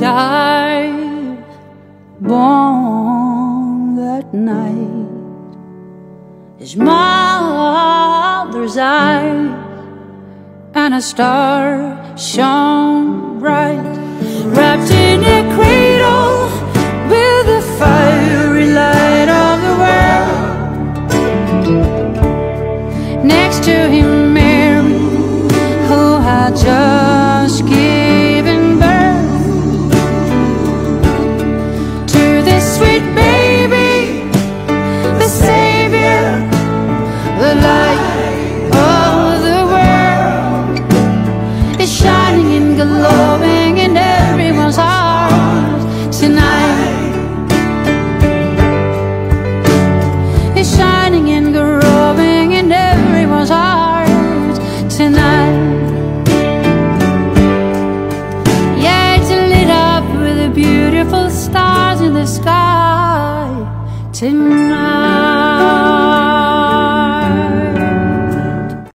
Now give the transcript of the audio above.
child born that night is my mother's eye and a star shone bright wrapped in a cradle with the fiery light of the world. Next to him beautiful stars in the sky tonight.